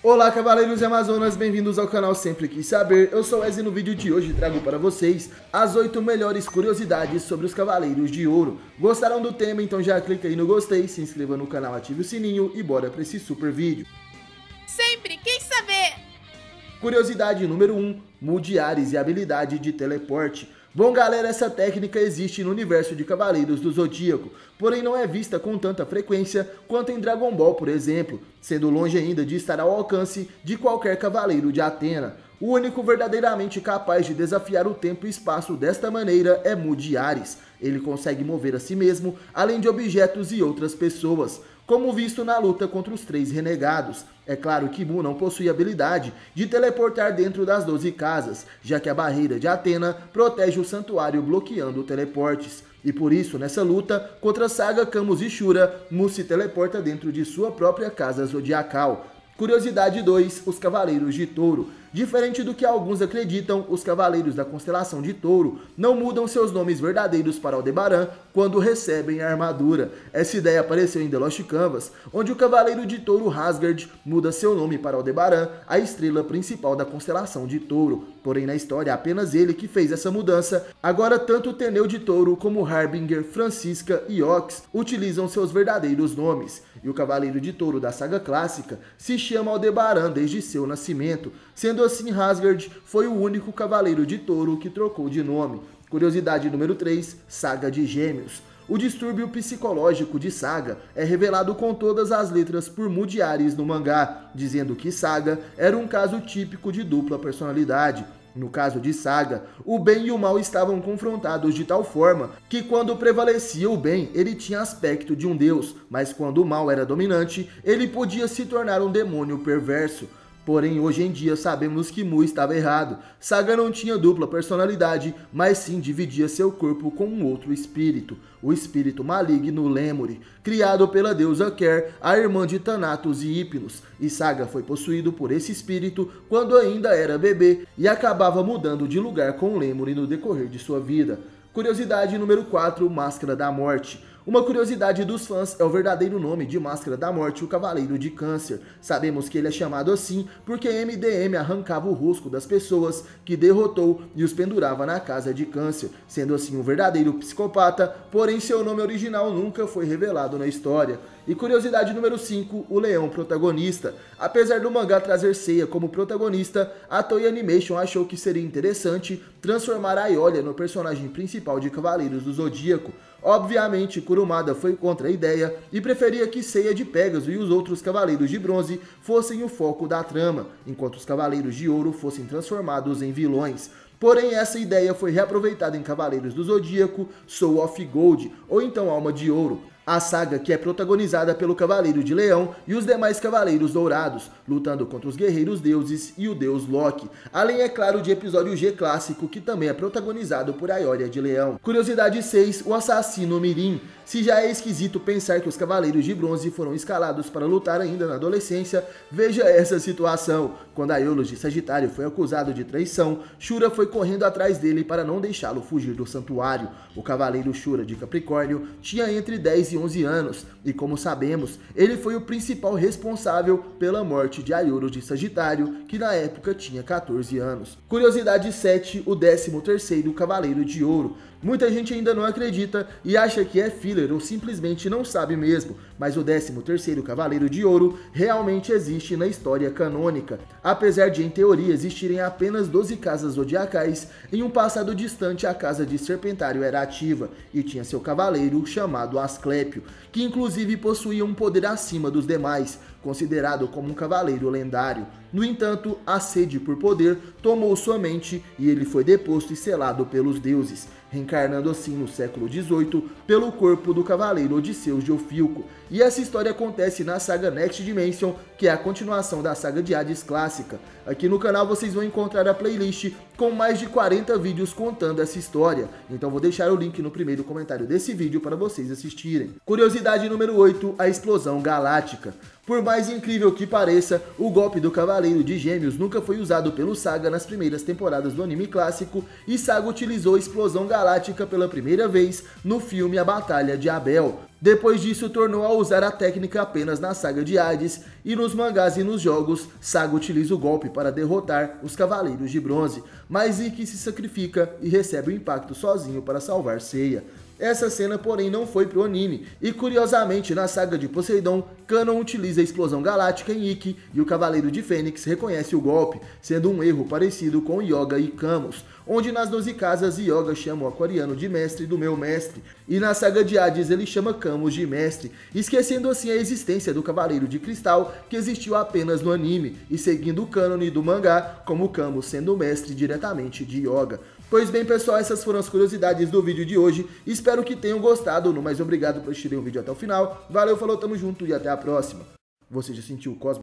Olá Cavaleiros e Amazonas, bem-vindos ao canal Sempre Quis Saber, eu sou Wesley e no vídeo de hoje trago para vocês as 8 melhores curiosidades sobre os Cavaleiros de Ouro. Gostaram do tema? Então já clica aí no gostei, se inscreva no canal, ative o sininho e bora para esse super vídeo. Sempre quis saber! Curiosidade número 1, mude e habilidade de teleporte. Bom galera, essa técnica existe no universo de Cavaleiros do Zodíaco, porém não é vista com tanta frequência quanto em Dragon Ball, por exemplo, sendo longe ainda de estar ao alcance de qualquer Cavaleiro de Atena. O único verdadeiramente capaz de desafiar o tempo e espaço desta maneira é Mude Ares. Ele consegue mover a si mesmo, além de objetos e outras pessoas como visto na luta contra os três renegados. É claro que Mu não possui habilidade de teleportar dentro das 12 casas, já que a barreira de Atena protege o santuário bloqueando teleportes. E por isso, nessa luta contra Saga, Camus e Shura, Mu se teleporta dentro de sua própria casa zodiacal. Curiosidade 2, os Cavaleiros de Touro. Diferente do que alguns acreditam, os cavaleiros da constelação de Touro não mudam seus nomes verdadeiros para Aldebaran quando recebem a armadura. Essa ideia apareceu em The Lost Canvas, onde o cavaleiro de Touro Hasgard muda seu nome para Aldebaran, a estrela principal da constelação de Touro. Porém, na história, é apenas ele que fez essa mudança. Agora, tanto o Teneu de Touro como Harbinger, Francisca e Ox utilizam seus verdadeiros nomes. E o cavaleiro de Touro da saga clássica se chama Aldebaran desde seu nascimento, sendo Sendo assim, Hasgard foi o único cavaleiro de touro que trocou de nome. Curiosidade número 3, Saga de Gêmeos. O distúrbio psicológico de Saga é revelado com todas as letras por Mudiares no mangá, dizendo que Saga era um caso típico de dupla personalidade. No caso de Saga, o bem e o mal estavam confrontados de tal forma que quando prevalecia o bem, ele tinha aspecto de um deus, mas quando o mal era dominante, ele podia se tornar um demônio perverso. Porém, hoje em dia sabemos que Mu estava errado. Saga não tinha dupla personalidade, mas sim dividia seu corpo com um outro espírito, o espírito maligno Lemuri, criado pela deusa Ker, a irmã de Thanatos e Hypnos. E Saga foi possuído por esse espírito quando ainda era bebê e acabava mudando de lugar com Lemuri no decorrer de sua vida. Curiosidade número 4, Máscara da Morte. Uma curiosidade dos fãs é o verdadeiro nome de Máscara da Morte, o Cavaleiro de Câncer. Sabemos que ele é chamado assim porque MDM arrancava o rosto das pessoas que derrotou e os pendurava na casa de Câncer, sendo assim um verdadeiro psicopata, porém seu nome original nunca foi revelado na história. E curiosidade número 5, o leão protagonista. Apesar do mangá trazer Seiya como protagonista, a Toei Animation achou que seria interessante transformar a Iolia no personagem principal de Cavaleiros do Zodíaco. Obviamente, Kurumada foi contra a ideia e preferia que Seiya de Pegasus e os outros Cavaleiros de Bronze fossem o foco da trama, enquanto os Cavaleiros de Ouro fossem transformados em vilões. Porém, essa ideia foi reaproveitada em Cavaleiros do Zodíaco, Soul of Gold, ou então Alma de Ouro, a saga que é protagonizada pelo Cavaleiro de Leão e os demais Cavaleiros Dourados, lutando contra os Guerreiros Deuses e o Deus Loki. Além, é claro, de episódio G clássico, que também é protagonizado por Aioria de Leão. Curiosidade 6, o Assassino Mirim. Se já é esquisito pensar que os Cavaleiros de Bronze foram escalados para lutar ainda na adolescência, veja essa situação. Quando Aiolos de Sagitário foi acusado de traição, Shura foi correndo atrás dele para não deixá-lo fugir do santuário. O Cavaleiro Shura de Capricórnio tinha entre 10 e 11 anos, e como sabemos, ele foi o principal responsável pela morte de Ayuro de Sagitário, que na época tinha 14 anos. Curiosidade 7, o 13º Cavaleiro de Ouro. Muita gente ainda não acredita e acha que é filler ou simplesmente não sabe mesmo, mas o 13º Cavaleiro de Ouro realmente existe na história canônica. Apesar de em teoria existirem apenas 12 casas zodiacais, em um passado distante a casa de Serpentário era ativa e tinha seu cavaleiro chamado Asclépio, que inclusive possuía um poder acima dos demais, considerado como um cavaleiro lendário. No entanto, a sede por poder tomou sua mente e ele foi deposto e selado pelos deuses reencarnando assim no século XVIII pelo corpo do cavaleiro Odisseus de Ofilco. E essa história acontece na saga Next Dimension, que é a continuação da saga de Hades clássica. Aqui no canal vocês vão encontrar a playlist com mais de 40 vídeos contando essa história, então vou deixar o link no primeiro comentário desse vídeo para vocês assistirem. Curiosidade número 8, a explosão galáctica. Por mais incrível que pareça, o golpe do Cavaleiro de Gêmeos nunca foi usado pelo Saga nas primeiras temporadas do anime clássico, e Saga utilizou a explosão galáctica pela primeira vez no filme A Batalha de Abel. Depois disso, tornou a usar a técnica apenas na saga de Hades e nos mangás e nos jogos, Saga utiliza o golpe para derrotar os Cavaleiros de Bronze, mas Ikki se sacrifica e recebe o impacto sozinho para salvar Seiya. Essa cena, porém, não foi pro anime, e curiosamente, na saga de Poseidon, Canon utiliza a explosão galáctica em Ikki e o Cavaleiro de Fênix reconhece o golpe, sendo um erro parecido com Yoga e Camus, onde nas 12 casas Yoga chama o aquariano de mestre do meu mestre, e na saga de Hades ele chama Camus de mestre, esquecendo assim a existência do Cavaleiro de Cristal que existiu apenas no anime, e seguindo o cânone do mangá como Camus sendo mestre diretamente de Yoga. Pois bem, pessoal, essas foram as curiosidades do vídeo de hoje. Espero que tenham gostado. No mais, obrigado por assistirem o vídeo até o final. Valeu, falou, tamo junto e até a próxima. Você já sentiu o Cosmo?